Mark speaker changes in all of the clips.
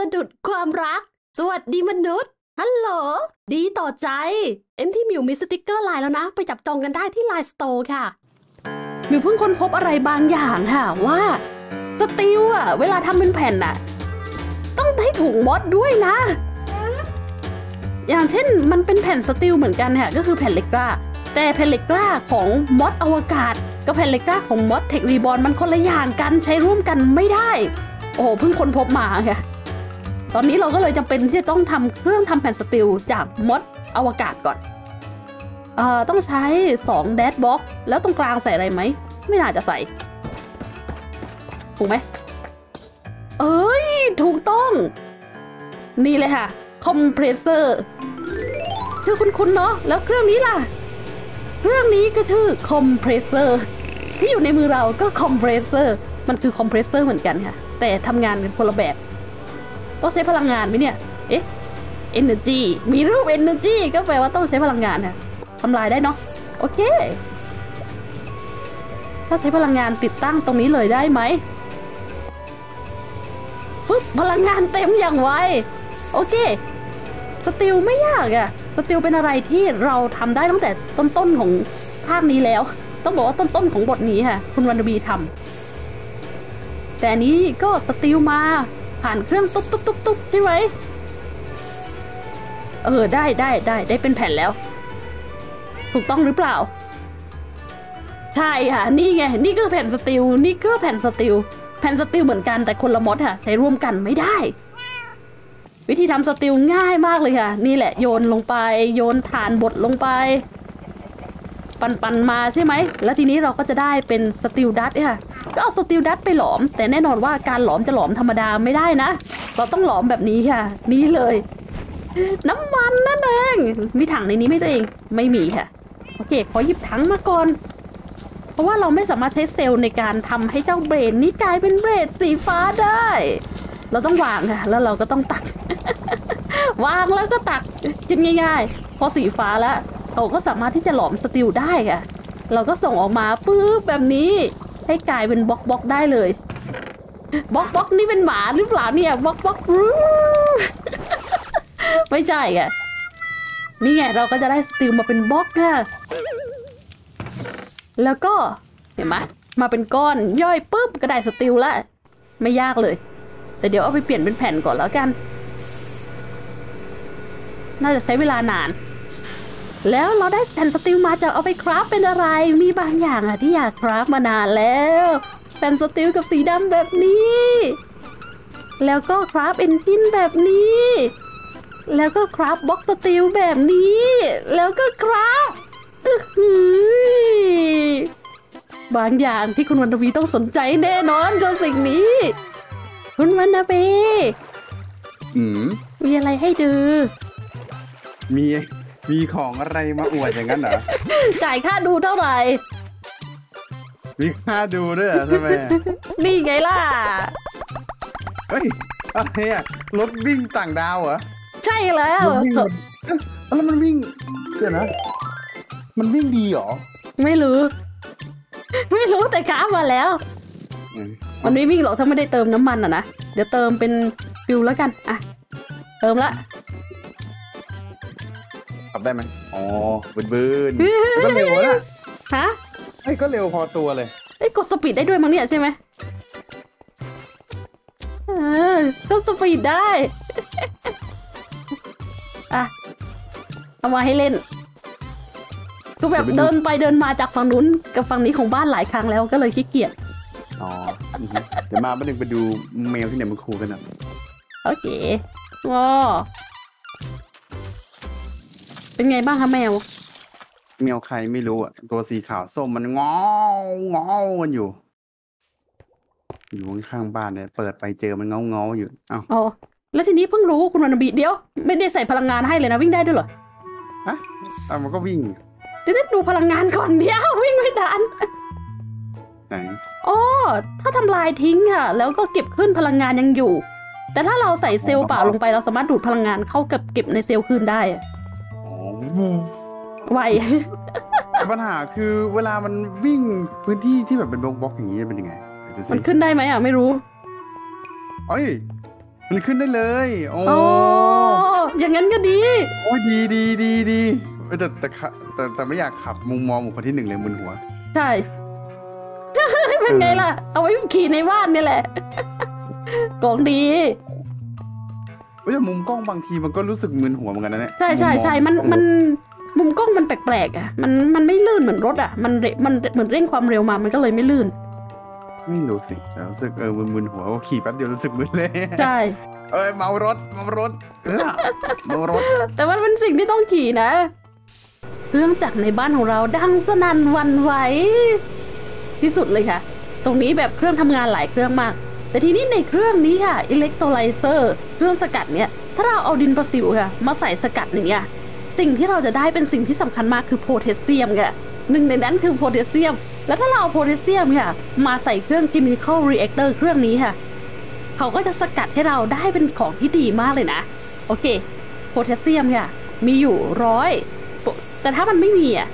Speaker 1: สะดุดความรัก สวัสดีมนุษย์ฮัลโหลดีต่อใจ เอ็มทีมิวมีสติกเกอร์ไลน์แล้วนะ ไปจับจองกันได้ที่ไลน์สโตร์ค่ะ มิวเพิ่งค้นพบอะไรบางอย่างค่ะว่า steel อะเวลาทำเป็นแผ่นอะต้องให้ถูก mod ด้วยนะ อย่างเช่นมันเป็นแผ่น steel เหมือนกันค่ะก็คือแผ่นเหล็กกล้า แต่แผ่นเหล็กกล้าของ mod อวกาศกับแผ่นเหล็กกล้าของ mod Tech Reborn มันคนละอย่างกันใช้ร่วมกันไม่ได้ โอ้เพิ่งค้นพบมาค่ะ ตอนนี้เราก็เลยจำเป็นที่จะต้องทำเครื่องทำแผ่น steel จาก mod อวกาศก่อนเอ่อต้องใช้2แดดบ็อกแล้วตรงกลางใส่อะไรไหม ไม่น่าจะใส่ ถูกไหม เอ้ย ถูกต้อง นี่เลยค่ะ คอมเพรสเซอร์ชื่อคุ้นๆเนาะแล้วเครื่องนี้ล่ะ เครื่องนี้ก็ชื่อคอมเพรสเซอร์ที่อยู่ในมือเราก็คอมเพรสเซอร์มันคือคอมเพรสเซอร์เหมือนกันค่ะ แต่ทำงานกันคนละแบบ ต้องใช้พลังงานไหมเนี่ย เอ๊ะ energy มีรูป energy ก็แปลว่าต้องใช้พลังงานค่ะทำลายได้เนาะ โอเค ถ้าใช้พลังงานติดตั้งตรงนี้เลยได้ไหมปึ๊บพลังงานเต็มอย่างไว โอเค steel ไม่ยากอะ steel เป็นอะไรที่เราทำได้ตั้งแต่ต้นๆของภาคนี้แล้ว ต้องบอกว่าต้นๆของบทนี้ค่ะ คุณวันบีทำแต่อันนี้ก็สติลมา ผ่านเครื่องตุ๊บตุ๊บตุ๊บตุ๊บใช่ไหมเออได้ได้ได้ได้เป็นแผ่นแล้ว ถูกต้องหรือเปล่า ใช่ค่ะ นี่ไง นี่ก็แผ่นสติลนี่ก็แผ่นสติลแผ่นสติลเหมือนกันแต่คนละมดค่ะ ใช้ร่วมกันไม่ได้ วิธีทำสติลง่ายมากเลยค่ะ นี่แหละโยนลงไป โยนฐานบดลงไป ปันปันๆมาใช่ไหม แล้วทีนี้เราก็จะได้เป็นสติลดัตค่ะ ก็เอาสติลดัตไปหลอม แต่แน่นอนว่าการหลอมจะหลอมธรรมดาไม่ได้นะ เราต้องหลอมแบบนี้ค่ะ นี่เลย น้ำมันนั่นเอง มีถังในนี้ไหมตัวเอง ไม่มีค่ะ โอเค ขอหยิบถังมาก่อน เพราะว่าเราไม่สามารถใช้เซลล์ในการทำให้เจ้าเบรดนี้กลายเป็นเบรดสีฟ้าได้ เราต้องวางค่ะ แล้วเราก็ต้องตัก วางแล้วก็ตักกินง่าย ๆ พอสีฟ้าแล้ว เราก็สามารถที่จะหลอม steel ได้ค่ะเราก็ส่งออกมาปุ๊บแบบนี้ ให้กลายเป็นบล็อกบล็อกได้เลยบล็อกบล็อกนี่เป็นหมาหรือเปล่าเนี่ยบล็อกบล็อกไม่ใช่ค่ะนี่ไงเราก็จะได้ steel มาเป็นบล็อกค่ะแล้วก็เห็นไหมมาเป็นก้อนย่อยปุ๊บก็ได้ steel ละไม่ยากเลย แต่เดี๋ยวเอาไปเปลี่ยนเป็นแผ่นก่อนแล้วกัน น่าจะใช้เวลานาน แล้วเราได้แผ่น steel มาจะเอาไป craft เป็นอะไร มีบางอย่างอะที่อยาก craft มานานแล้วแผ่น steel กับสีดำแบบนี้ แล้วก็ craft engine แบบนี้ แล้วก็ craft block steel แบบนี้ แล้วก็ craft อื้อหือบางอย่างที่คุณวันทวีต้องสนใจแน่นอนกับสิ่งนี้ คุณวันนาเบ
Speaker 2: อืม
Speaker 1: มีอะไรให้ดู
Speaker 2: มี มีของอะไรมาอวดอย่างนั้นเหรอ
Speaker 1: จ่ายค่าดูเท่าไหร่
Speaker 2: มีค่าดูด้วยเหรอใช่ไหม
Speaker 1: นี่ไงล่ะ
Speaker 2: เฮ้ยอะไรอะรถวิ่งต่างดาวเหรอ
Speaker 1: ใช่แล้ว
Speaker 2: รถวิ่งเอ้าแล้วมันวิ่งเดี๋ยวนะ มันวิ่งดีเหรอ
Speaker 1: ไม่รู้ ไม่รู้แต่กราฟมาแล้ว
Speaker 2: อืม
Speaker 1: มันไม่วิ่งหรอกถ้าไม่ได้เติมน้ำมันอะนะ เดี๋ยวเติมเป็นฟิวแล้วกัน อะ เติมละ
Speaker 2: ขับได้ไหมอ๋อบืนบืนก็เร็วนะ
Speaker 1: ฮะ
Speaker 2: ไอ้ยก็เร็วพอตัวเลย
Speaker 1: เอ้ยกดสปีดได้ด้วยมั้งเนี่ยใช่ไหมเออก็สปีดได้อะเอามาให้เล่นก็แบบเดินไปเดินมาจากฝั่งนู้นกับฝั่งนี้ของบ้านหลายครั้งแล้วก็เลยขี้เกียจ
Speaker 2: อ๋ออือฮึเดี๋ยวมาบ้านหนึ่งไปดูแมวที่ไหนมันคูกันอะ
Speaker 1: โอเคว้า เป็นไงบ้างคะแมว
Speaker 2: แมวใครไม่รู้อะ ตัวสีขาวส้มมันงองอกันอยู่ อยู่ข้างๆบ้านเนี่ย เปิดไปเจอมันเงาเงาๆอยู่อ้าว
Speaker 1: อ๋อแล้วทีนี้เพิ่งรู้คุณวันนบีเดี๋ยว ไม่ได้ใส่พลังงานให้เลยนะวิ่งได้ด้วยเหรอ
Speaker 2: ฮะอ้าวมันก็วิ่ง
Speaker 1: เดี๋ยวดูพลังงานก่อนเดี๋ยววิ่งไม่ทัน
Speaker 2: ไหน
Speaker 1: อ๋อถ้าทำลายทิ้งค่ะ แล้วก็เก็บขึ้นพลังงานยังอยู่ แต่ถ้าเราใส่เซลล์เปล่าลงไปเราสามารถดูดพลังงานเข้ากับเก็บในเซลล์คืนได้อะ
Speaker 2: อ๋อ
Speaker 1: ไว
Speaker 2: แต่ปัญหาคือเวลามันวิ่งพื้นที่ที่แบบเป็นบล็อกๆอย่างนี้เป็นยังไงไหนดูสิ
Speaker 1: มันขึ้นได้ไหมอะไม่รู้
Speaker 2: เอ้ยมันขึ้นได้เลย โอ้
Speaker 1: อ๋ออย่างนั้นก็ดี
Speaker 2: โอ้ยดีดีดีดีเอ้ยแต่แต่ขะแต่แต่ไม่อยากขับมุมมองบุคคลที่หนึ่งเลยมึนหัว
Speaker 1: ใช่เป็นไงล่ะ เอาไว้ขี่ในบ้านนี่แหละของดี
Speaker 2: เฮ้ ยแต่มุมกล้องบางทีมันก็รู้สึกมึนหัวเหมือนกันนะเนี่ย
Speaker 1: ใช่ใช่ใช่มันมันมุมกล้องมันแปลกๆอะ มันมันไม่ลื่นเหมือนรถอะ มันเรมันเหมือนเร่งความเร็วมา มันก็เลยไม่ลื่น
Speaker 2: ไม่รู้สิแต่รู้สึกเออมึนมึนหัวโอ้ขี่แป๊บเดียวรู้สึกมึนเลย
Speaker 1: ใช่
Speaker 2: เอ้ยเมารถเมารถเออเมารถ
Speaker 1: แต่ว่าเป็นสิ่งที่ต้องขี่นะเครื่องจักรในบ้านของเราดังสนั่นหวันไหวที่สุดเลยค่ะ ตรงนี้แบบเครื่องทำงานหลายเครื่องมาก แต่ทีนี้ในเครื่องนี้ค่ะ electrolyzer เครื่องสกัดเนี่ยถ้าเราเอาดินประสิวค่ะมาใส่สกัดอย่างเงี้ยสิ่งที่เราจะได้เป็นสิ่งที่สำคัญมากคือโพแทสเซียมค่ะหนึ่งในนั้นคือโพแทสเซียม แล้วถ้าเราเอาโพแทสเซียมค่ะมาใส่เครื่อง chemical reactor เครื่องนี้ค่ะเขาก็จะสกัดให้เราได้เป็นของที่ดีมากเลยนะ โอเคโพแทสเซียมค่ะมีอยู่ร้อยแต่ถ้ามันไม่มีอะ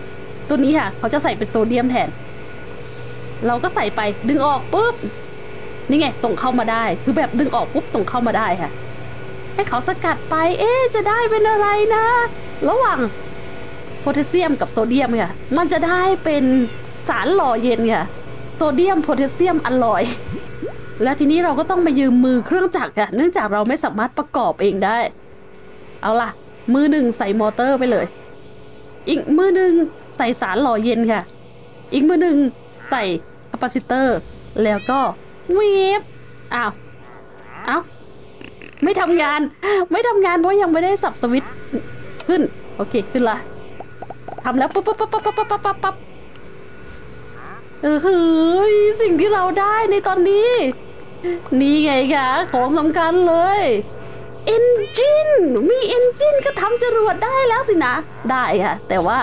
Speaker 1: ตัวนี้ค่ะ เขาจะใส่เป็นโซเดียมแทน เราก็ใส่ไปดึงออกปุ๊บ นี่ไงส่งเข้ามาได้คือแบบดึงออกปุ๊บส่งเข้ามาได้ค่ะ ให้เขาสกัดไป เอ๊จะได้เป็นอะไรนะ ระหว่างโพแทสเซียมกับโซเดียมค่ะมันจะได้เป็นสารหล่อเย็นค่ะโซเดียมโพแทสเซียมอร่อย แล้วทีนี้เราก็ต้องมายืมมือเครื่องจักรค่ะเนื่องจากเราไม่สามารถประกอบเองได้ เอาล่ะ มือหนึ่งใส่มอเตอร์ไปเลย อีกมือหนึ่งใส่สารหล่อเย็นค่ะ อีกมือหนึ่งใส่คาปาซิเตอร์ แล้วก็ วีบอ้าวอ้าวไม่ทำงาน ไม่ทำงานเพราะยังไม่ได้สับสวิตขึ้น โอเค ขึ้นละทำแล้วปั๊บปั๊บปั๊บปั๊บปั๊บปั๊บปั๊บปั๊บเออเฮ้ยสิ่งที่เราได้ในตอนนี้ นี่ไงคะของสำคัญเลยเอนจินมีเอนจินก็ทำจรวดได้แล้วสินะ ได้ค่ะ แต่ว่า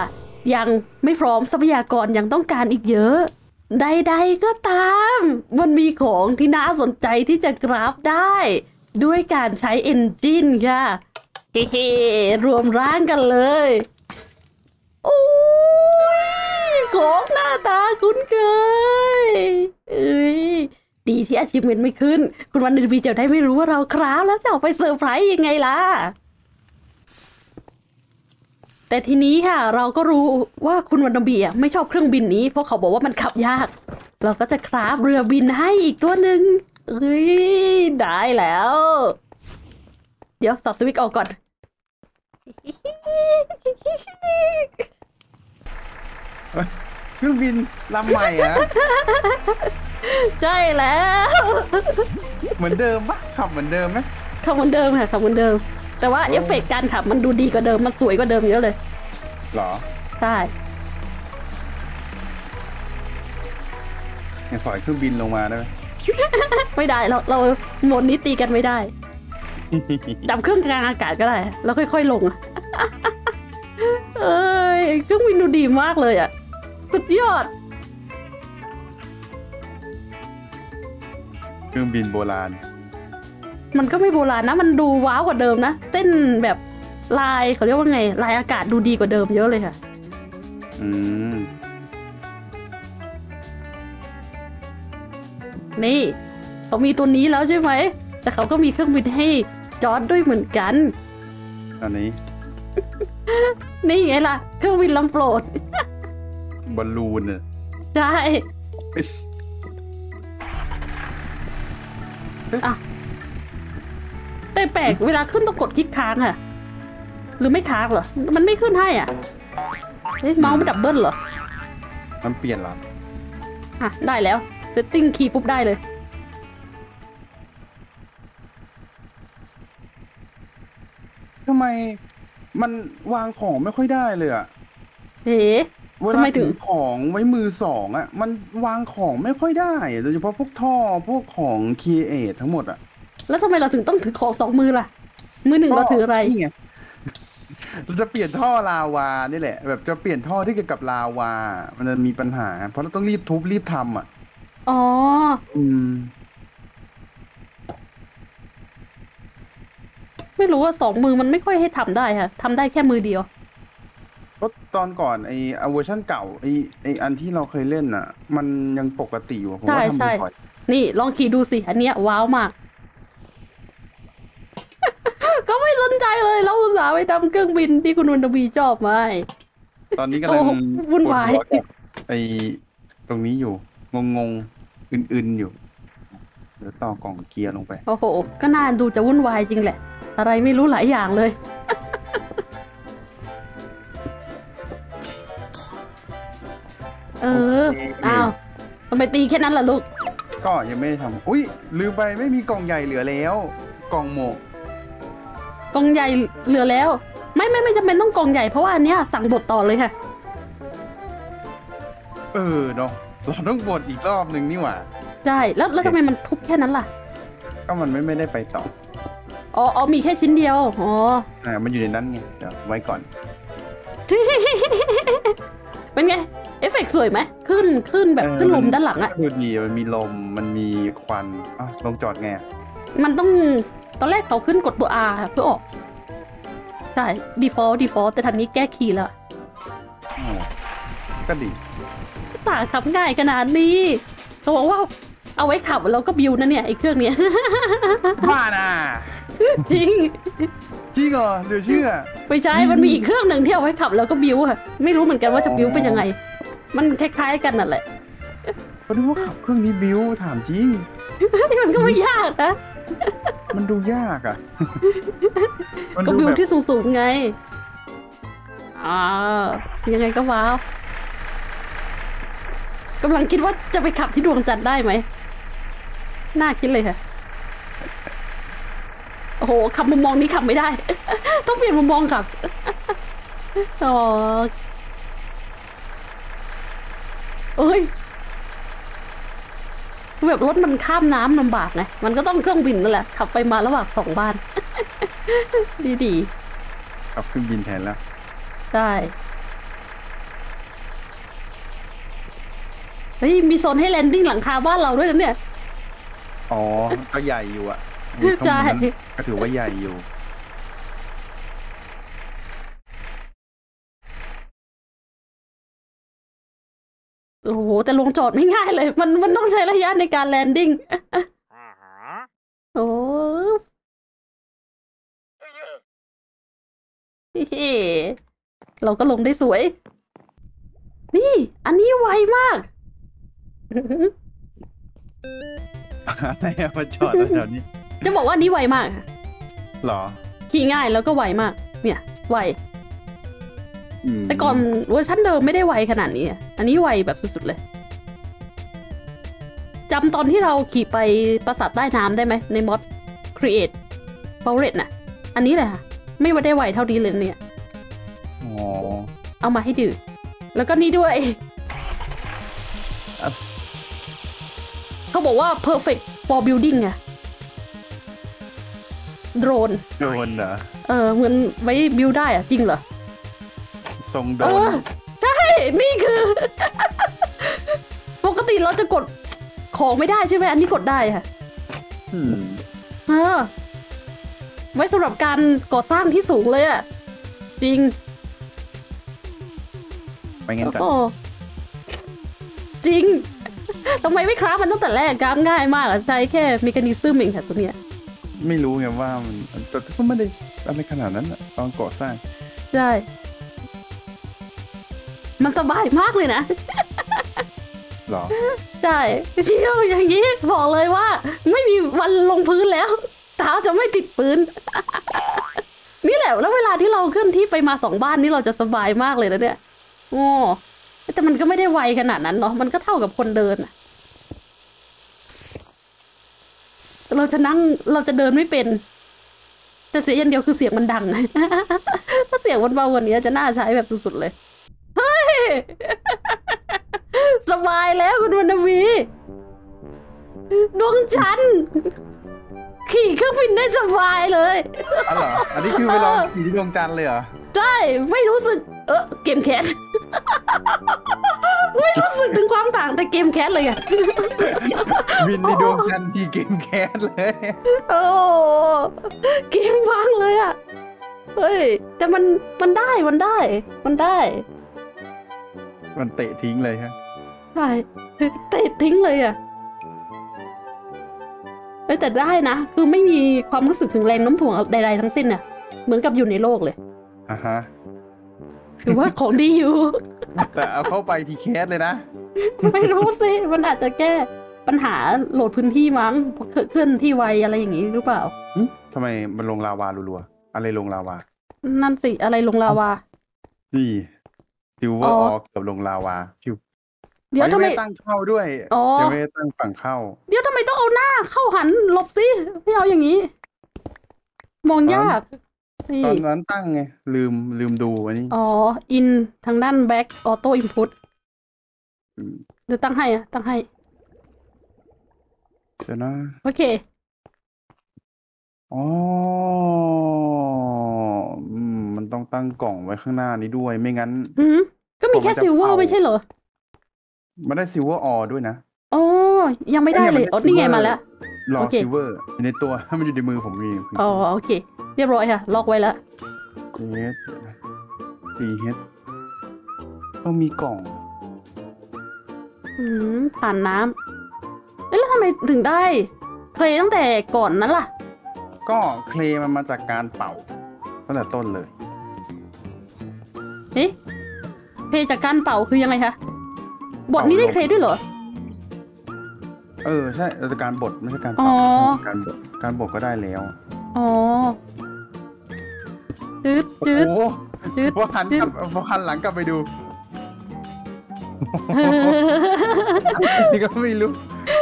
Speaker 1: ยังไม่พร้อมทรัพยากรยังต้องการอีกเยอะ ใดๆก็ตาม มันมีของที่น่าสนใจที่จะกราฟได้ ด้วยการใช้เอนจินค่ะเฮ้รวมร่างกันเลยโอ้ยของหน้าตาคุ้นเคยเอ้ยดีที่อาชีพเงินไม่ขึ้น คุณวันดีจะได้ไม่รู้ว่าเราคราฟแล้วจะเอาไปเซอร์ไพรส์ยังไงล่ะ แต่ทีนี้ค่ะ เราก็รู้ว่าคุณวันนบีอะไม่ชอบเครื่องบินนี้ เพราะเขาบอกว่ามันขับยาก เราก็จะคราฟเรือบินให้อีกตัวหนึ่งเอ้ยได้แล้ว เดี๋ยวสับสวิตช์ออกก่อน
Speaker 2: เฮ้ยเครื่องบินลำใหม่อะ
Speaker 1: ใช่แล้ว
Speaker 2: เหมือนเดิมปะขับเหมือนเดิมไหม
Speaker 1: ขับเหมือนเดิมค่ะขับเหมือนเดิม แต่ว่า
Speaker 2: โอ้
Speaker 1: เอฟเฟกต์การขับมันดูดีกว่าเดิม มันสวยกว่าเดิมเยอะเลย
Speaker 2: หรอ
Speaker 1: ใช่
Speaker 2: เนี่ยสอยเครื่องบินลงมาได้ไหม
Speaker 1: ไม่ได้เราเราโหมดนี้ตีกันไม่ได้จับเครื่องกลางอากาศก็ได้ แล้วค่อยๆลง เอ้ยเครื่องบินดูดีมากเลยอะ สุดยอด
Speaker 2: เครื่องบินโบราณ
Speaker 1: มันก็ไม่โบราณนะ มันดูว้าวกว่าเดิมนะเส้นแบบลายเขาเรียกว่าไง ลายอากาศดูดีกว่าเดิมเยอะเลยค่ะ
Speaker 2: อืม
Speaker 1: นี่เขามีตัวนี้แล้วใช่ไหม แต่เขาก็มีเครื่องบินให้จอร์ดด้วยเหมือนกัน
Speaker 2: ตอนนี้
Speaker 1: นี่ไงล่ะ เครื่องบินลำโปรด
Speaker 2: บอลลูนอะ
Speaker 1: ใช่
Speaker 2: อิ๊ ช
Speaker 1: แต่แปลกเวลาขึ้นต้องกดคลิกค้างอะหรือไม่ค้างเหรอ มันไม่ขึ้นให้อะเฮ้ยเมาส์ไม่ double เหรอ
Speaker 2: มันเปลี่ยนเหรอ
Speaker 1: อะ ได้แล้วเซตติ้งคีย์ปุ๊บได้เลย
Speaker 2: ทำไมมันวางของไม่ค่อยได้เลยอะ
Speaker 1: เฮ้
Speaker 2: เว
Speaker 1: ทำ
Speaker 2: ลา
Speaker 1: ไมถึ
Speaker 2: ถึ
Speaker 1: ง
Speaker 2: งของไว้มือสองอะมันวางของไม่ค่อยได้อะโดยเฉพาะพวกท่อพวกของค e เอททั้งหมดอะ
Speaker 1: แล้วทำไมเราถึงต้องถือของสองมือล่ะ มือหนึ่งเราถืออะไร
Speaker 2: นี่ไงเราจะเปลี่ยนท่อลาวานี่แหละ แบบจะเปลี่ยนท่อที่เกี่ยวกับลาวา มันจะมีปัญหา เพราะเราต้องรีบทุบรีบทำอะ
Speaker 1: อ๋อ
Speaker 2: อืม
Speaker 1: ไม่รู้ว่าสองมือมันไม่ค่อยให้ทำได้ค่ะทำได้แค่มือเดียว
Speaker 2: เพราะตอนก่อนไอเอาเวอร์ชันเก่าไอไออันที่เราเคยเล่นอะ มันยังปกติอยู่อะผมว่า
Speaker 1: ใช่
Speaker 2: ทำ
Speaker 1: ใช่
Speaker 2: บ่อย
Speaker 1: นี่ลองขี่ดูสิ อันเนี้ยว้าวมาก ก็ไม่สนใจเลย เราอุตส่าห์ไปทำเครื่องบินที่คุณวันดวีชอบไหม
Speaker 2: ตอนนี้กำลัง
Speaker 1: โอ้วุ่นวาย
Speaker 2: ปดหักับไอตรงนี้อยู่ งงงๆอื่นๆอยู่เดี๋ยวต่อกล่องเกียร์ลงไป
Speaker 1: โอ้โห ก็น่าดูจะวุ่นวายจริงแหละ อะไรไม่รู้หลายอย่างเลยเออ
Speaker 2: โอเค
Speaker 1: อ้าวทำไมตีแค่นั้นล่ะลูก
Speaker 2: ก็ยังไม่ได้ทำ อุ้ยลืมไปไม่มีกล่องใหญ่เหลือแล้ว กล่องโหมก
Speaker 1: กล่องใหญ่เหลือแล้ว ไม่ไม่ไม่จำเป็นต้องกล่องใหญ่เพราะว่าอันเนี้ยสั่งบดต่อเลยค่ะ
Speaker 2: เออเนาะเราต้องบดอีกรอบหนึ่งนี่หว่า
Speaker 1: ใช่แล้วแล้วทำไมมันทุบแค่นั้นล่ะ
Speaker 2: ก็มันไม่ไม่ได้ไปต่อ
Speaker 1: อ๋ออ๋อมีแค่ชิ้นเดียวอ๋อ
Speaker 2: อ่ามันอยู่ในนั้นไงเดี๋ยวไว้ก่อน
Speaker 1: เป็นไง เอฟเฟกต์สวยไหมขึ้นขึ้นแบบ
Speaker 2: เออ
Speaker 1: ขึ้นลม
Speaker 2: มัน
Speaker 1: ด้านหลังอะ
Speaker 2: ดูดีมันมีลมมันมีควันอะลงจอดไงอะ
Speaker 1: มันต้อง ตอนแรกเขาขึ้นกดตัว R เพื่อออก ใช่ default default แต่ทันนี้แก้คีย์แล้ว
Speaker 2: อ๋อก็ดี
Speaker 1: สาขับง่ายขนาดนี้เขาบอกว่าเอาไว้ขับแล้วก็บิวนะเนี่ยไอ้เครื่องเนี้ย
Speaker 2: บ้าน่ะ
Speaker 1: จริง
Speaker 2: จริงเหรอเดี๋ยวเชื่อ
Speaker 1: ไม่ใช่
Speaker 2: นี่
Speaker 1: มันมีอีกเครื่องหนึ่งที่เอาไว้ขับแล้วก็บิวอะไม่รู้เหมือนกันว่าจะบิวเป็นยังไง มันคล้ายๆกันนั่นแหละ
Speaker 2: ก็นึกว่าขับเครื่องนี้บิวถามจริง
Speaker 1: มันก็ไม่ยากนะ
Speaker 2: มันดูยากอะมัน
Speaker 1: ก็
Speaker 2: ดู
Speaker 1: บิว
Speaker 2: แบบ
Speaker 1: ที่สูงๆไงอ่ายังไงก็ว้าวกำลังคิดว่าจะไปขับที่ดวงจันทร์ได้ไหม น่าคิดเลยค่ะ โอ้โห ขับมุมมองนี้ขับไม่ได้ ต้องเปลี่ยนมุมมองขับอ๋อเอ้ย คือแบบรถมันข้ามน้ำลำบากไงมันก็ต้องเครื่องบินนั่นแหละขับไปมาระหว่างสองบ้าน ดี
Speaker 2: ขับเครื่องบินแทนแล้ว
Speaker 1: ๆได้เฮ้ยมีโซนให้แลนดิ้งหลังคาบ้านเราด้วยนะเนี่ย
Speaker 2: อ๋อ ก็ใหญ่อยู่อะ
Speaker 1: ใช่
Speaker 2: ข้างบนนั้นก็ถือว่าใหญ่อยู่
Speaker 1: โอ้โห แต่ลงจอดไม่ง่ายเลย มันมันต้องใช้ระยะในการแลนดิ้งโอ้เฮ้เราก็ลงได้สวย นี่ อันนี้ไวมาก
Speaker 2: อะไรอะมาจอดแถวๆนี้
Speaker 1: จะบอกว่าอันนี้ไวมาก
Speaker 2: เหรอ
Speaker 1: ขี่ง่ายแล้วก็ไวมาก เนี่ย ไว
Speaker 2: ม
Speaker 1: แต่ก่อนเวอร์ชันเดิมไม่ได้ไวขนาดนี้ อะอันนี้ไวแบบสุดๆเลยจำตอนที่เราขี่ไปปราสาทใต้น้ำได้ไหมในมอด Create f o r e s t น่ะ อันนี้แหละค่ะ ไม่ว่าได้ไวเท่านี้เลยเนี่ย
Speaker 2: อ๋อ
Speaker 1: เอามาให้ดูแล้วก็นี่ด้วย
Speaker 2: อะ
Speaker 1: เขาบอกว่า perfect for building ไงโดรน
Speaker 2: โดนเหรอ
Speaker 1: เออเหมือนไว้บิวได้อะจริงเหรอ
Speaker 2: ทรงโด
Speaker 1: เอนอใช่ นี่คือ ปกติเราจะกดของไม่ได้ใช่ไหมอันนี้กดได้ค่ะ
Speaker 2: ม
Speaker 1: เออไว้สำหรับการก่อสร้างที่สูงเลยอะจริง
Speaker 2: ไปงั้นกัน
Speaker 1: โอ้จริงทำไมไม่คราฟมันตั้งแต่แรกกราฟง่ายมากอะใช้แค่เมคานิซึมเองค่ะตัวเนี้ย
Speaker 2: ไม่รู้ไงว่ามันแต่ก็ไม่ได้อะไรขนาดนั้นอะตอนก่อสร้าง
Speaker 1: ใช่ มันสบายมากเลยนะ
Speaker 2: เหรอ
Speaker 1: ใช่เชี่ยวอย่างนี้บอกเลยว่า ไม่มีวันลงพื้นแล้วเท้าจะไม่ติดปืนนี่แหละแล้วเวลาที่เราเคลื่อนที่ไปมาสองบ้านนี่เราจะสบายมากเลยนะเนี่ยโอ้แต่มันก็ไม่ได้ไวขนาดนั้นเนาะมันก็เท่ากับคนเดินอะเราจะนั่งเราจะเดินไม่เป็น แต่เสียอย่างเดียวคือเสียงมันดังถ้าเสียงมันเบากว่านี้จะน่าใช้แบบสุดๆเลยเฮ้ย สบายแล้วคุณวรรณวีดวงจันทร์ขี่เครื่องบินได้สบายเลย
Speaker 2: อ๋อเหรออันนี้คือไปลองขี่ที่ดวงจันทร์เลยเหรอ
Speaker 1: ใช่ไม่รู้สึก เออเกม crash ไม่รู้สึกถึงความต่างแต่เกม crash เลยอะ
Speaker 2: บินในดวงจันทร์ที่เกม crash เลย
Speaker 1: โอ้เกมพังเลยอะเฮ้ยแต่มันมันได้มันได้ มันได้
Speaker 2: มันเตะทิ้งเลยฮะ
Speaker 1: ใช่เตะทิ้งเลยอะเอ้ยแต่ได้นะ คือไม่มีความรู้สึกถึงแรงโน้มถ่วงใดๆทั้งสิ้นน่ะ เหมือนกับอยู่ในโลกเลย
Speaker 2: อะฮะ
Speaker 1: ถือว่าของดีอยู่
Speaker 2: แต่เอาเข้าไปทีแคสเลยนะ
Speaker 1: ไม่รู้สิ มันอาจจะแก้ปัญหาโหลดพื้นที่มั้งเพราะเคลื่อนที่ไวอะไรอย่างนี้หรือเปล่า
Speaker 2: หึทำไมมันลงลาวารัวๆ อะไรลงลาวา
Speaker 1: นั่นสิ อะไรลงลาวา
Speaker 2: นี่ ซิลเวอ
Speaker 1: อ๋
Speaker 2: ร์
Speaker 1: อ
Speaker 2: ออเกือบลงลาวาพิว
Speaker 1: เดี๋ยว
Speaker 2: อ๋อ
Speaker 1: ทำไม
Speaker 2: งไม่ได้ตั้งเข้าด้วย
Speaker 1: อ๋อ
Speaker 2: ยังไม่ได้ตั้งฝั่งเข้า
Speaker 1: เดี๋ยวทำไมต้องเอาหน้าเข้าหันหลบสิไม่เอาอย่างนี้ มองยากนี่
Speaker 2: ตอนนั้นตั้งไง ลืมลืมดูอันนี้
Speaker 1: อ๋อ อินทางด้านแบ็กออโต้อินพุต
Speaker 2: ม
Speaker 1: เดี๋ยวตั้งให้อะตั้งให้
Speaker 2: เดี๋ยวนะ
Speaker 1: โอเค
Speaker 2: อ๋ออืมมันต้องตั้งกล่องไว้ข้างหน้านี้ด้วย ไม่งั้น
Speaker 1: อืม ก็มีแค่
Speaker 2: ผมมันจะ
Speaker 1: ซิลเวอร์
Speaker 2: เป่า
Speaker 1: ไม่ใช่เหรอ
Speaker 2: มันได้ซิลเวอร์ออด้วยนะ
Speaker 1: อ๋อยังไม่ได้เลยอ๋อนี่ไงมาแล้ว
Speaker 2: รอ
Speaker 1: โอเค
Speaker 2: ซิลเวอร์อยู่ในตัวถ้ามันอยู่ในมือผมมี
Speaker 1: อ๋อโอเค เรียบร้อยค่ะ ล็อกไว้แล้ว
Speaker 2: เฮดสี่เฮดต้องมีกล่อง
Speaker 1: อืมผ่านน้ำเอ๊ะแล้วทำไมถึงได้เคยตั้งแต่ก่อนนั้นล่ะ
Speaker 2: ก็เคลมมันมาจากการเป่าตั้งแต่ต้นเลย
Speaker 1: เอ๊ะ เพลจากการเป่าคือยังไงคะ บทนี้ได้เครดด้วยเหรอ
Speaker 2: เออใช่แต่การบดไม่ใช่การ
Speaker 1: อ๋อ
Speaker 2: เป่าการบดการบดก็ได้แล้ว
Speaker 1: อ๋อจืด
Speaker 2: โอ้
Speaker 1: จืด
Speaker 2: โห
Speaker 1: จืด
Speaker 2: พอหันกลับพอหันหลังกลับไปดูนี่ก็ไม่รู้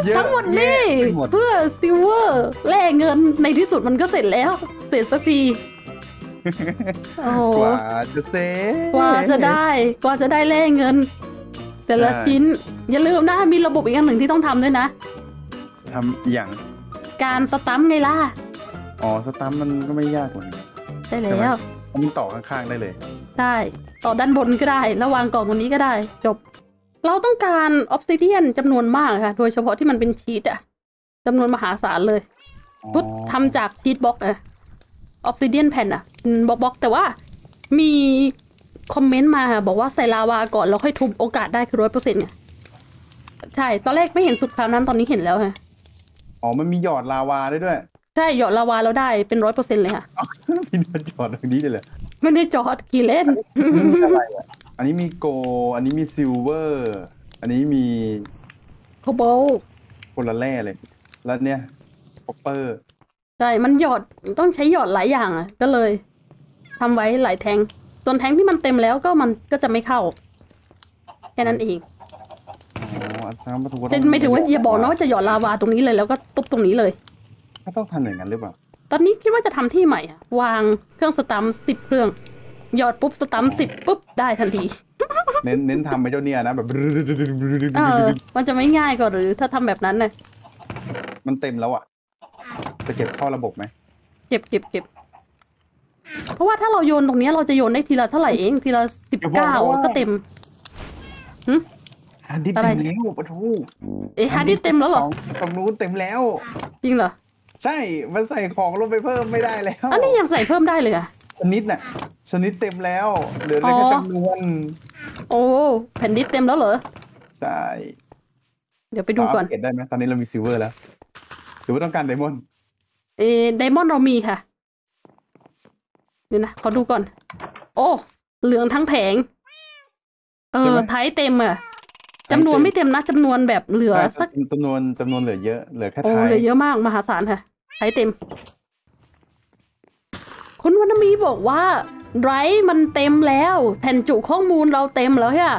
Speaker 2: เยอะ
Speaker 1: ทั้งหมดนี่
Speaker 2: แยะไปหมด
Speaker 1: เพื่อ silver แลกเงินในที่สุดมันก็เสร็จแล้ว เสร็จสักทีโอ้โห
Speaker 2: กว่าจะเซ
Speaker 1: กว่าจะได้ กว่าจะได้แลกเงิน แต่ละ
Speaker 2: ใช่
Speaker 1: ชิ้น อย่าลืมนะมีระบบอีกอันหนึ่งที่ต้องทำด้วยนะ
Speaker 2: ทำอย่าง
Speaker 1: การสตัมป์ไงล่ะ
Speaker 2: อ๋อสตัมป์มันก็ไม่ยากกว่านี้
Speaker 1: ได้
Speaker 2: ใช่ไหม
Speaker 1: แล้ว
Speaker 2: มันต่อข้างๆได้เลย
Speaker 1: ได้ต่อด้านบนก็ได้ แล้ววางกล่องตรงนี้ก็ได้ จบ เราต้องการออ s ซิเดียนจำนวนมากค่ะ โดยเฉพาะที่มันเป็นชีตอะจำนวนมหาศาลเลย
Speaker 2: อ๋อ
Speaker 1: พุททำจากชีตบล็อกอะ ออ s ซิเดียนแผ่นอะบล็อกบล็อกแต่ว่ามีคอมเมนต์มาค่ะบอกว่าใส่ลาวาก่อนแล้วค่อยทุบโอกาสได้คือร้อยเปอร์เซ็นต์ไงใช่ ตอนแรกไม่เห็นสุดคราวนั้นตอนนี้เห็นแล้วค่ะ
Speaker 2: อ๋อ มันมีหยอดลาวาได้ด้วย
Speaker 1: ใช่หยอดลาวาแล้วได้เป็นร้อยเปอร์เซ็นต์เลยค่ะ
Speaker 2: อ๋อมีหยอดตรงนี้เลยเหรอ
Speaker 1: ไม่ได้หยอดกี่เล่น
Speaker 2: นี่อะไรอะอันนี้มีโก อันนี้มี silver อันนี้มี
Speaker 1: cobalt ค
Speaker 2: นละแร่เลย แล้วเนี่ย copper
Speaker 1: ใช่ มันหยอดต้องใช้หยอดหลายอย่างอะ ก็เลยทำไว้หลายแทงส่วนแทงที่มันเต็มแล้วก็มันก็จะไม่เข้า แค่นั้นเอง
Speaker 2: อ๋ออันนั้นมันถูก
Speaker 1: แต่ไม่ถึงว่าอย่าบอกนะว่าจะหยอดลาวาตรงนี้เลยแล้วก็ทุบตรงนี้เลย
Speaker 2: ถ้าต้องทำอย่างนั้นหรือเปล่า
Speaker 1: ตอนนี้คิดว่าจะทำที่ใหม่อะวางเครื่องสตัมสิบเครื่อง หยอดปุ๊บสตัมสิบปุ๊บได้ทันที
Speaker 2: เน้นเน้นทำไปเจ้าเนี่ยนะแบบ
Speaker 1: เออมันจะไม่ง่ายกว่าหรือถ้าทำแบบนั้นน่ะ
Speaker 2: มันเต็มแล้วอะ จะเก็บเข้าระบบไหม
Speaker 1: เก็บเก็บเก็บเพราะว่าถ้าเราโยนตรงเนี้ยเราจะโยนได้ทีละเท่าไหร่เอง ทีละสิบเก้าก็เต็ม
Speaker 2: ฮาร์ดดิสก์
Speaker 1: อะไร
Speaker 2: เต็มแล้วปะทู
Speaker 1: เอ๊ะฮาร์ดดิสก์เต็มแล้วเหรอ
Speaker 2: ตรงนู้นเต็มแล้ว
Speaker 1: จริงเหรอ
Speaker 2: ใช่มันใส่ของลงไปเพิ่มไม่ได้แล้ว
Speaker 1: อันนี้ยังใส่เพิ่มได้เลยอะ
Speaker 2: ชนิดน่ะชนิดเต็มแล้วเหลือแต่แค่
Speaker 1: อ๋อ
Speaker 2: จำนวน
Speaker 1: โอ้แผ่นดิสก์เต็มแล้วเหรอ
Speaker 2: ใช่
Speaker 1: เดี๋ยวไปดูก่อน
Speaker 2: เาเก็บได้ไหมตอนนี้เรามี silver แล้วหรือว่าต้องการ diamond
Speaker 1: เอ diamond เรามีค่ะเดี๋ยวนะขอดูก่อน โอ้ เหลืองทั้งแผง เออไทยเต็มอะจำนวนไม่เต็มนะจำนวนแบบเหลือสัก
Speaker 2: จำนวนจำนวนเหลือเยอะเหลือแค่
Speaker 1: โอ้
Speaker 2: ท้าย
Speaker 1: เหลือเยอะมากมหาศาลค่ะไทยเต็ม คุณวรรณมีบอกว่าไรมันเต็มแล้ว แผ่นจุข้อมูลเราเต็มแล้วค่ะ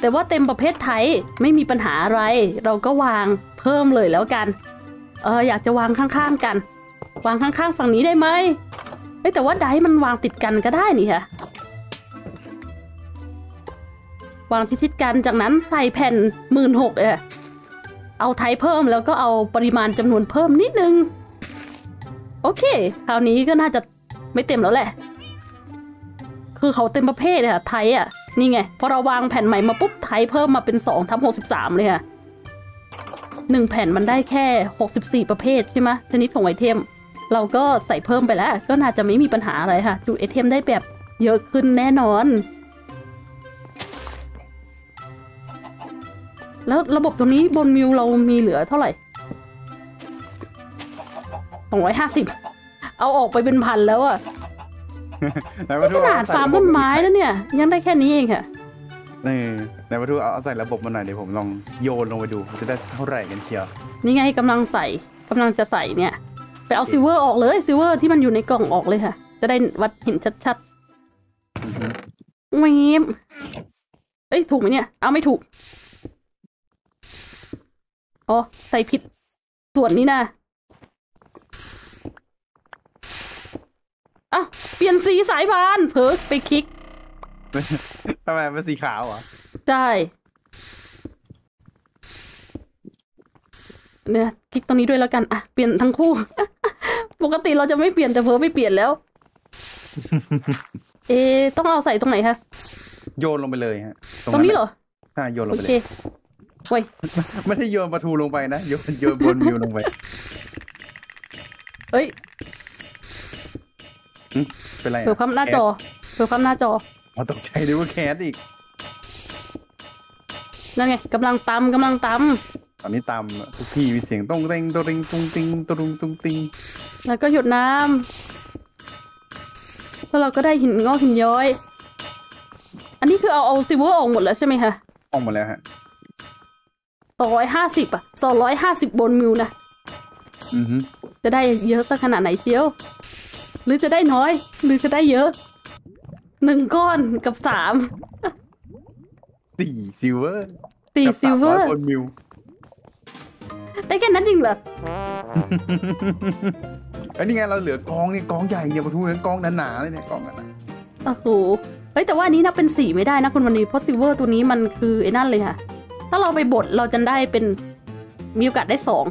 Speaker 1: แต่ว่าเต็มประเภทไทยไม่มีปัญหาอะไร เราก็วางเพิ่มเลยแล้วกัน เอออยากจะวางข้างๆกัน วางข้างๆฝั่งนี้ได้ไหมเอ้แต่ว่าไดมันวางติดกันก็ได้นี่ค่ะ วางชิดๆกันจากนั้นใส่แผ่นหมื่นหกเออเอาไทยเพิ่มแล้วก็เอาปริมาณจำนวนเพิ่มนิดนึง โอเค คราวนี้ก็น่าจะไม่เต็มแล้วแหละ คือเขาเต็มประเภทเลยค่ะไทยอะ นี่ไง พอเราวางแผ่นใหม่มาปุ๊บไทยเพิ่มมาเป็นสองทับหกสิบสามเลยค่ะหนึ่งแผ่นมันได้แค่หกสิบสี่ประเภทใช่ไหมชนิดของไอเทม เราก็ใส่เพิ่มไปแล้ว ก็น่าจะไม่มีปัญหาอะไรค่ะจุดไอเทมได้แบบเยอะขึ้นแน่นอน แล้วระบบตรงนี้บนมิวเรามีเหลือเท่าไหร่องร้อยห้าสิบเอาออกไปเป็นพันแล้วอะ
Speaker 2: แต่ว่า
Speaker 1: ขนาดฟาร์มต้นไม้แล้วเนี่ย ยังได้แค่นี้เองค่ะ
Speaker 2: เออแต่ว่าทูเอาเอาใส่ระบบมาหน่อยเดี๋ยวผมลองโยนลงไปดูมันจะได้เท่าไหร่กันเชียว
Speaker 1: นี่ไงกำลังใส่กำลังจะใส่เนี่ย ไปเอาซิลเวอร์ออกเลยซิลเวอร์ที่มันอยู่ในกล่องออกเลยค่ะ จะได้วัดเห็นชัด
Speaker 2: อือฮึ
Speaker 1: ๆวีมเอ้ยถูกไหมเนี่ย เอาไม่ถูก อ๋อ ใส่ผิด ส่วนนี้นะอ้าวเปลี่ยนสีสายพาน เพิกไปคลิก
Speaker 2: ทำไมมันสีขาวเหรอะ
Speaker 1: ใช่ เนี่ยคลิกตรงนี้ด้วยแล้วกันอะเปลี่ยนทั้งคู่ ปกติเราจะไม่เปลี่ยนแต่เพิ่มไม่เปลี่ยนแล้ว เอะต้องเอาใส่ตรงไหนคะ
Speaker 2: โยนลงไปเลยฮะ
Speaker 1: ตรงนี้เหรอ
Speaker 2: ใช่โยนลง
Speaker 1: โอ
Speaker 2: ไปเล
Speaker 1: เค
Speaker 2: ย
Speaker 1: เว้ย
Speaker 2: ไม่ได้โยนปลาทูลงไปนะโยนโยนบนวิวลงไป
Speaker 1: เอ้ย
Speaker 2: เป็นไรอะ
Speaker 1: เผื่อความหน้าจอเผื่อความหน้าจอ
Speaker 2: อ๋อตกใจด้วยว่าแคสอีก
Speaker 1: นั่นไงกำลังตำกำลังต
Speaker 2: ตอนนี้ตามทุกที่มีเสียงต้องเร่งตริงตุ้งติงตรุงตุ้งติงำ
Speaker 1: แล้วก็หยดน้ำแล้วเราก็ได้หินงอกหินย้อย อันนี้คือเอาเอา silver ออกหมดแล้วใช่ไหมคะ
Speaker 2: ออกหมดแล้วฮะ
Speaker 1: สองร้อยห้าสิบอะสองร้อยห้าสิบ bone meal นะ
Speaker 2: อือฮึ
Speaker 1: จะได้เยอะสักขนาดไหนเชียว หรือจะได้น้อย หรือจะได้เยอะหนึ่งก้อนกับสาม
Speaker 2: สี่ silver
Speaker 1: สี่
Speaker 2: กับ
Speaker 1: silver
Speaker 2: 300 bone meal
Speaker 1: ได้แค่นั้นจริงเหรอ
Speaker 2: อันนี้ไงเราเหลือกองนี่กองใหญ่เนี่ยปลาทูเนี่ยกองหนาๆเลยเนี่ยกองหนา
Speaker 1: โอ้โหเฮ้ยแต่ว่าอันนี้นับเป็นสีไม่ได้นะคุณวันนี้เพราะ silver ตัวนี้มันคือไอ้นั่นเลยค่ะ ถ้าเราไปบดเราจะได้เป็นมีโอกาสได้สอง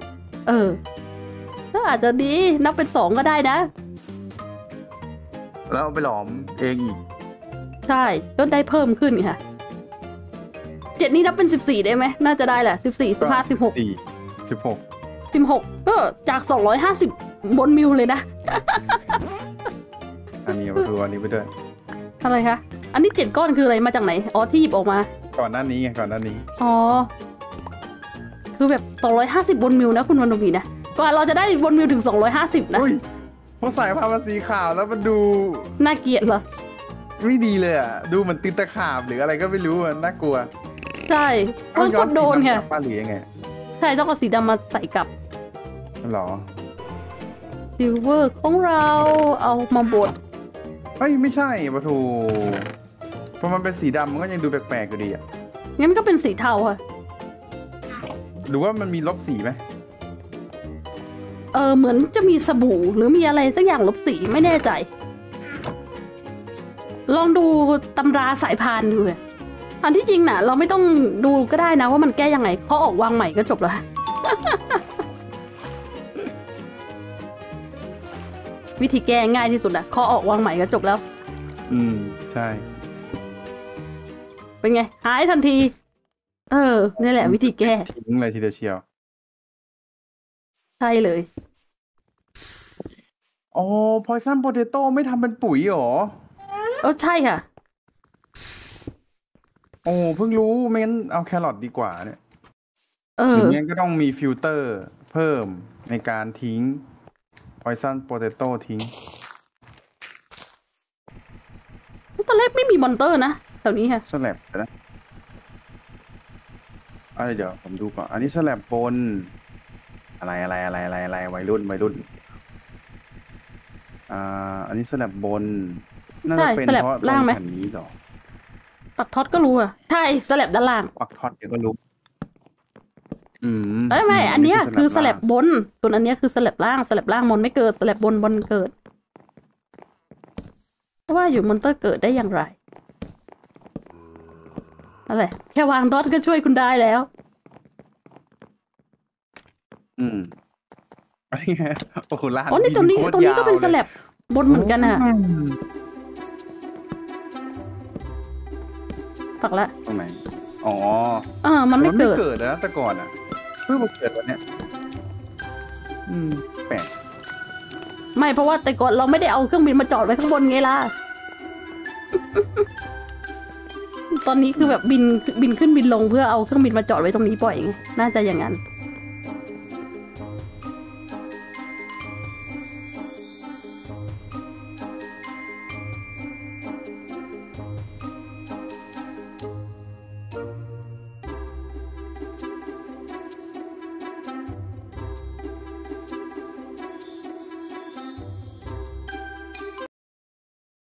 Speaker 1: เออก็อาจจะดีนับเป็นสองก็ได้นะ
Speaker 2: ๆแล้วเอาไปหลอมเองอีก
Speaker 1: ใช่ก็ได้เพิ่มขึ้นค่ะเจ็ดนี่นับเป็นสิบสี่ได้ไหมน่าจะได้แหละสิบสี่สิบห้าสิบหก
Speaker 2: สี่สิบหก
Speaker 1: สิบหกก็จากสองร้อยห้าสิบบนมิวเลยนะ
Speaker 2: อันนี้ปลาทูอันนี้ไปด้วย
Speaker 1: อะไรคะ อันนี้เจ็ดก้อนคืออะไรมาจากไหน อ๋อที่หยิบออกมา
Speaker 2: ก่อนหน้านี้ไงก่อนหน้านี้
Speaker 1: อ๋อ คือแบบสองร้อยห้าสิบบนมิวนะคุณวันนวีนะกว่าเราจะได้บนมิวถึงสองร้อยห้าสิบนะ
Speaker 2: อุ้ยพอใส่ผ้ามาสีขาวแล้วมันดู
Speaker 1: น่าเกลียดเหรอ
Speaker 2: ไม่ดีเลยอะ ดูเหมือนติดตะขาบหรืออะไรก็ไม่รู้อะน่ากลัว
Speaker 1: ใช่เพิ่ง
Speaker 2: ย้
Speaker 1: ก
Speaker 2: อน
Speaker 1: ดโดน
Speaker 2: สีำ
Speaker 1: ค่ะ
Speaker 2: กลับป้าหรือยังไง
Speaker 1: ใช่ต้องเอาสีดำมาใส่กับ
Speaker 2: หรอ
Speaker 1: ซิลเวอร์ของเราเอามาบด
Speaker 2: เฮ้ยไม่ใช่ปะทูพอมันเป็นสีดำมันก็ยังดูแปลกๆอยู่ดีอะ
Speaker 1: งั้นก็เป็นสีเทาค่ะ
Speaker 2: หรือว่ามันมีลบสีไหม
Speaker 1: เออเหมือนจะมีสบู่หรือมีอะไรสักอย่างลบสีไม่แน่ใจ ลองดูตำราสายพานดูอะ อันที่จริงน่ะ เราไม่ต้องดูก็ได้นะว่ามันแก้ยังไงเขาออกวางใหม่ก็จบแล้ววิธีแก้ง่ายที่สุดอะเคาะออกวางใหม่ก็จบแล้ว
Speaker 2: อืม ใช่
Speaker 1: เป็นไง หายทันที เออนี่แหละ วิธีแก้
Speaker 2: ทิ้งเลยทีเดียวเชียว
Speaker 1: ใช่เลย
Speaker 2: อ๋อ poison potato ไม่ทำเป็นปุ๋ยเหรอ
Speaker 1: เออใช่ค่ะ
Speaker 2: โอ้เพิ่งรู้ไม่งั้นเอาแครอทดีกว่าเนี่ย
Speaker 1: เอ
Speaker 2: ห
Speaker 1: อ
Speaker 2: รืองั้นก็ต้องมีฟิลเตอร์เพิ่มในการทิ้ง poison potato ทิ้ง
Speaker 1: ตอนแรกไม่มี monster นะแถวนี้ค่ะ
Speaker 2: slab นะอะไรเดี๋ยวผมดูก่อน อันนี้ slab บน อะไรอะไรอะไรอะไรอะไรวัยรุ่นวัยรุ่น อ่า อันนี้ slab บน น่าจะเป็น
Speaker 1: ใช่ slab
Speaker 2: เพราะ
Speaker 1: ล่างไหม
Speaker 2: แผ่นนี้เหรอ
Speaker 1: ปักท็อตก็รู้อะ ใช่ slab ด้านล่าง
Speaker 2: ปักท็อตเดี๋ยวก็รู้ อืม
Speaker 1: เอ้ยไม่ อันเนี้ยคือสลับ
Speaker 2: ล่าง
Speaker 1: บน ส่วนอันเนี้ยคือสลับล่างสลับล่างมอนไม่เกิดสลับบนบนเกิดเพราะว่าอยู่มอนเตอร์เกิดได้อย่างไรอะไรแค่วางดอทก็ช่วยคุณได้แล้ว
Speaker 2: อืมอันนี้ไงโอ้โหลาน
Speaker 1: อ๋อนี่ตรงนี้
Speaker 2: โค
Speaker 1: ตรงนี้ก็เป็น
Speaker 2: ยาว
Speaker 1: ส
Speaker 2: ลย
Speaker 1: ลับบนเหมือนกันอะ ปักละ
Speaker 2: ตรงไหน อ๋อ
Speaker 1: เออมันไม่เกิด
Speaker 2: เกิดนะแต่ก่อนอะเพิ่งมาเกิดวันเนี้ยอืมแปลก
Speaker 1: ไม่เพราะว่าแต่ก่อนเราไม่ได้เอาเครื่องบินมาจอดไว้ข้างบนไงล่ะ ตอนนี้คือแบบบินบินขึ้นบินลงเพื่อเอาเครื่องบินมาจอดไว้ตรงนี้ปล่อยไงน่าจะอย่างนั้น